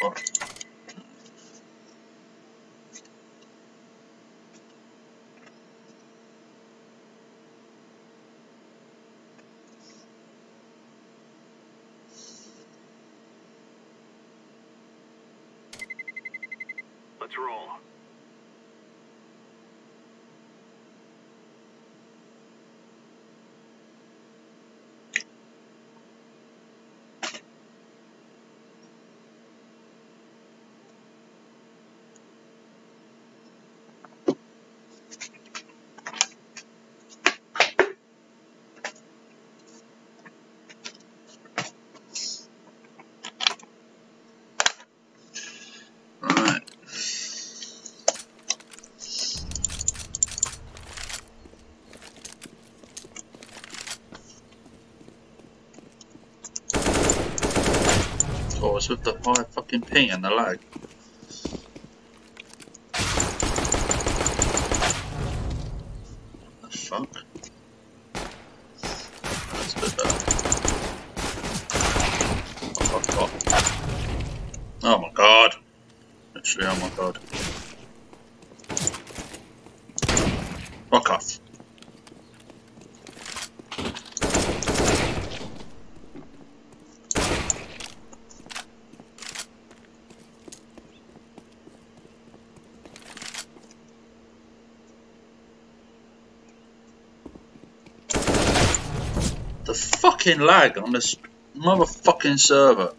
Let's roll. Right. With the high fucking ping and the lag. What The fuck? That's a bit better. Oh. Oh my god. Literally, oh my god. Fuck off. The fucking lag on this motherfucking server.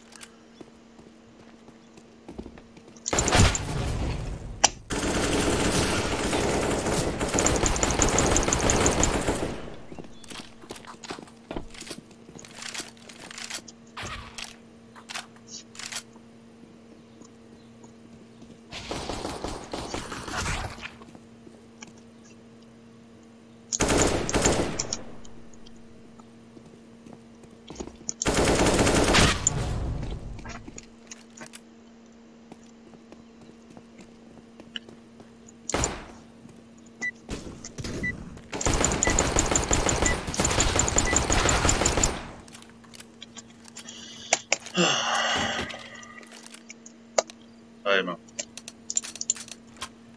Hey man.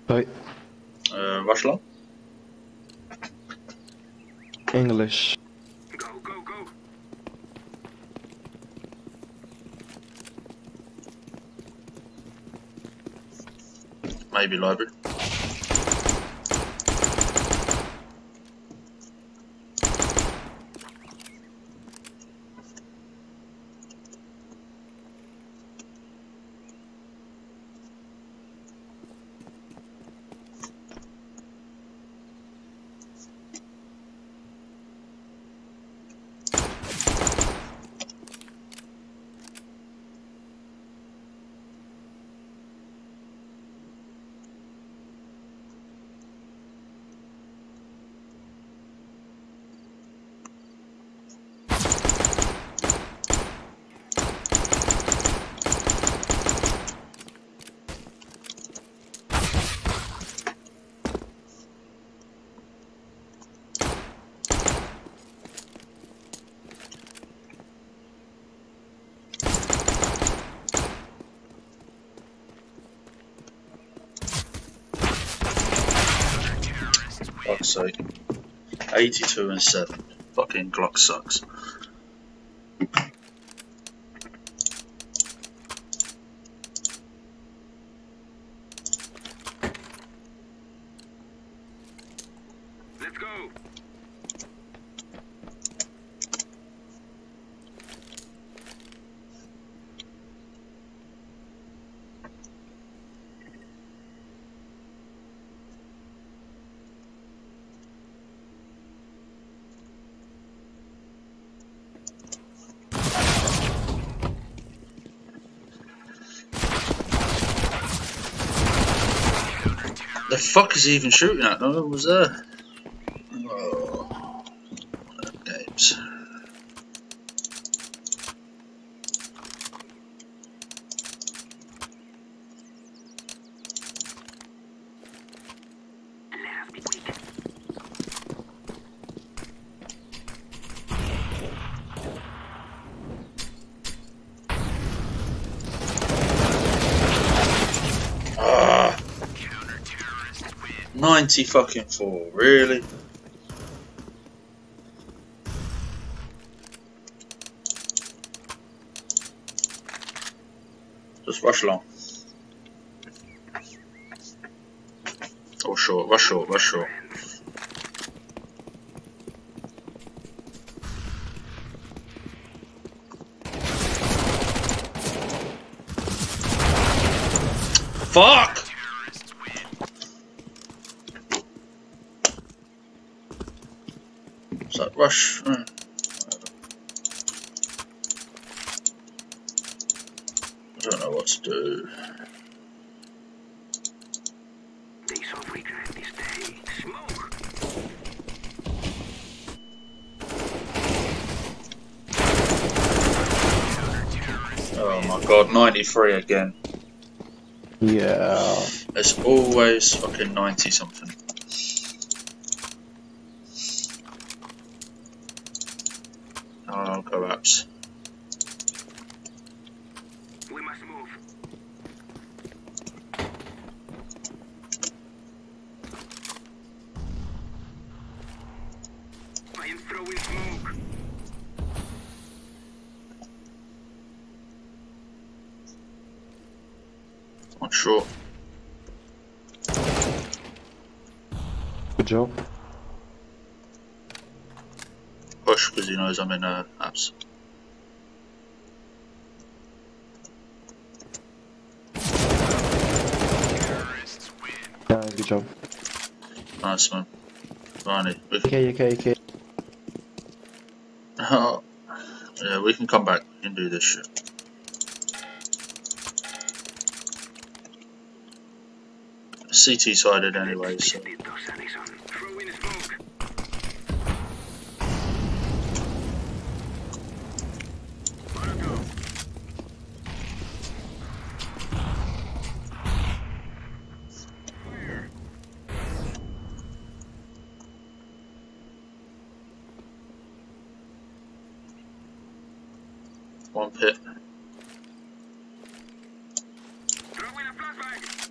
Hoi, Uh, Wasland? English. Go, go, go. Maybe library. Fuck's sake. 82 and 7. Fucking Glock sucks. The fuck is he even shooting at? No one was there. Oh. Games. 90 fucking four, really? Just rush along. Oh short, rush short, rush short. Fuck! So rush. uh, I don't know what to do. Days off weekend this day. Smoke. Oh my god, 93 again. Yeah. It's always fucking 90 something. Oh, collapse. We must move. I am throwing smoke. Not sure. Good job. Push because he knows I'm in uh, apps. Yeah, good job. Nice man. Finally. Okay, okay, okay. Yeah, we can come back and do this shit. CT sided anyway, so. Dito, Sanison. Throwing smoke. Wanna go? Fire. One pit. Throwing a flashbang.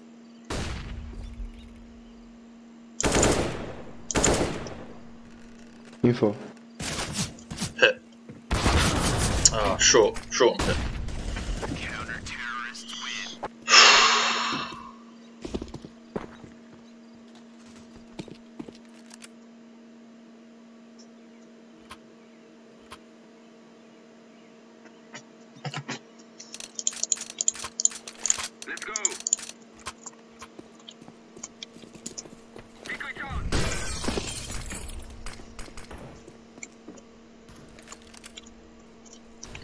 Info. Pit. Ah, short. Short pit. Counter-terrorists win. Let's go. Decoy down.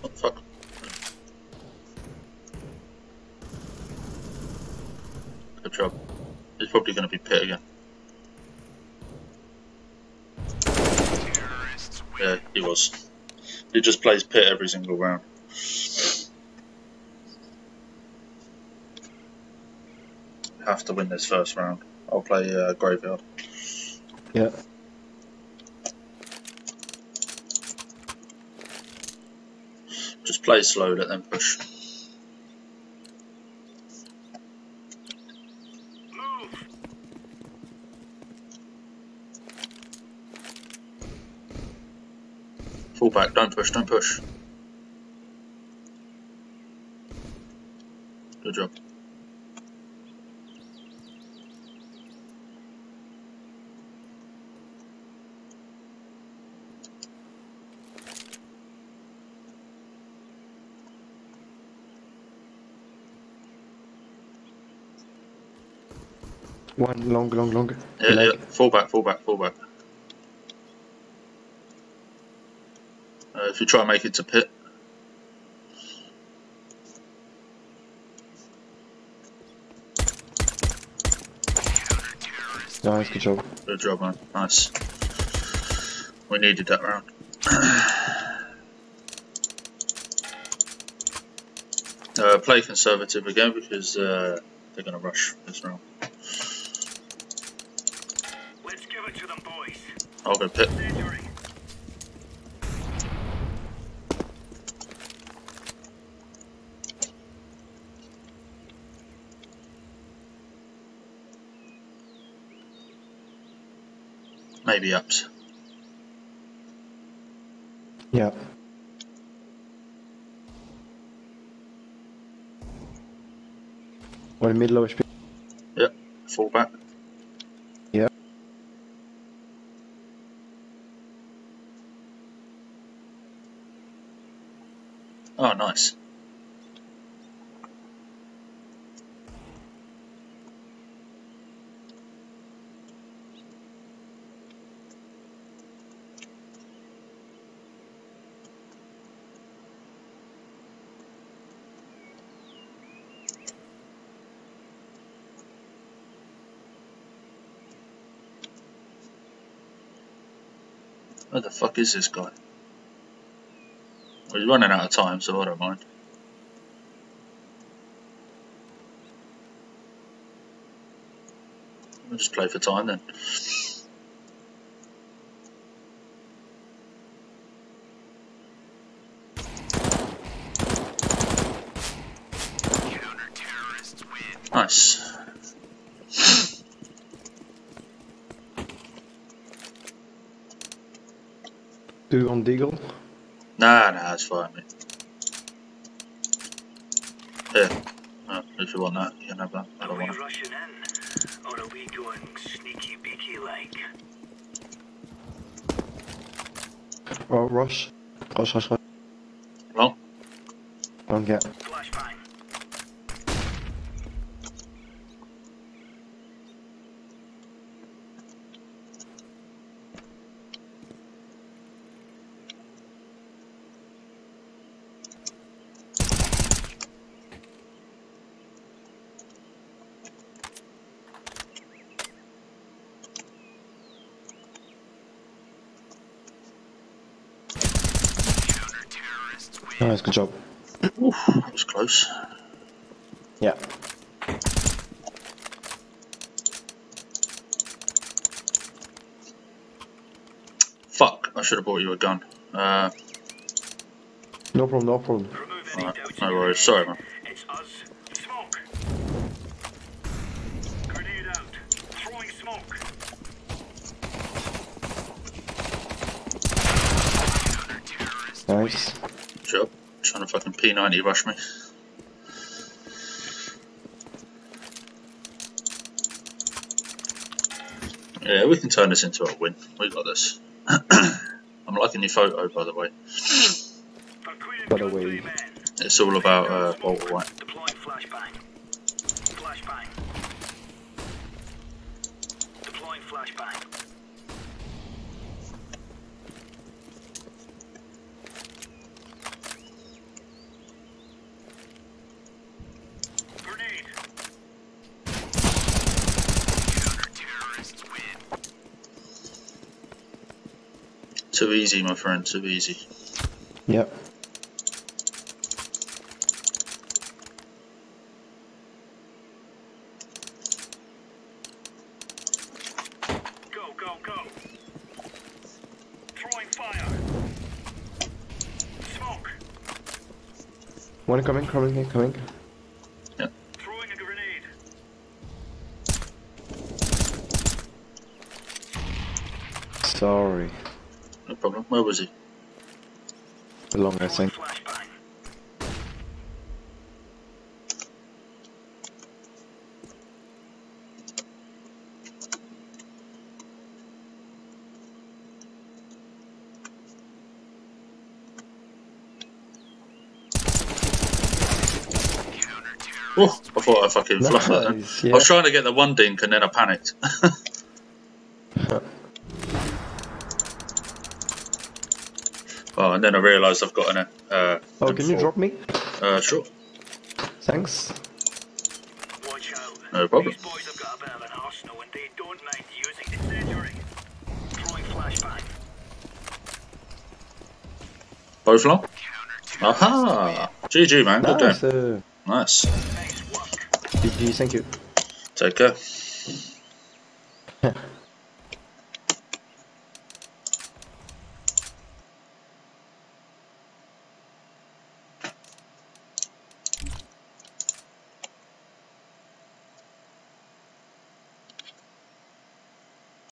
Oh, fuck. Good job. He's probably going to be pit again. Yeah, he was. He just plays pit every single round. Have to win this first round. I'll play uh, graveyard. Yeah. Just play slow, let them push. Move. Fall back, don't push, don't push. Good job. One long, long, long. Yeah, yeah. Fall back, fall back, fall back. Uh, if you try and make it to pit, Nice, good job. good job, man. Nice. We needed that round. uh, play conservative again because uh, they're going to rush this round. Let's give it to them, boys. I'll go pit. Maybe ups. Yep. One in mid low HP. Fall back. Yeah. Oh, nice. Where the fuck is this guy? He's running out of time, so I don't mind. I'll just play for time then. Nice. Two on Deagle. Nah, nah, it's fine, mate. Here. Oh, if you want that, you can have that. I Are don't we want it. rushing in? Or are we going sneaky beaky like? Oh, Rush. Rush, rush, rush. Long? Long, yeah. Flashbang. Nice, good job. Oof, that was close. Yeah. Fuck, I should have bought you a gun. Uh, No problem, no problem. Remove any alright, doubts no worries. Sorry, man. It's us. Smoke. Grenade out. Throwing smoke. Nice. Job. Trying to fucking P90 rush me. Yeah, we can turn this into a win. We got this. I'm liking your photo, by the way. For Queen and By the way. It's all about uh, Walter White. Deploying flashbang. Flashbang. Deploying flashbang. Too easy, my friend. Too easy. Yep. Go, go, go. Throwing fire. Smoke. One coming, coming, coming. Throwing a grenade. Sorry. No problem. Where was he? Long, I think. Oh, I thought I fucking fluffed that. Nice, I was trying to get the one dink and then I panicked. and then I realised I've got an. Uh, Oh, can you M4. drop me? Uh, sure. Thanks. No problem. These boys have got a bit of an arsenal and they don't mind using incendiary. Throwing flashbang. Both long? Aha! GG, man. Good Nice. game. Uh, Nice. Nice. GG, thank you. Take care.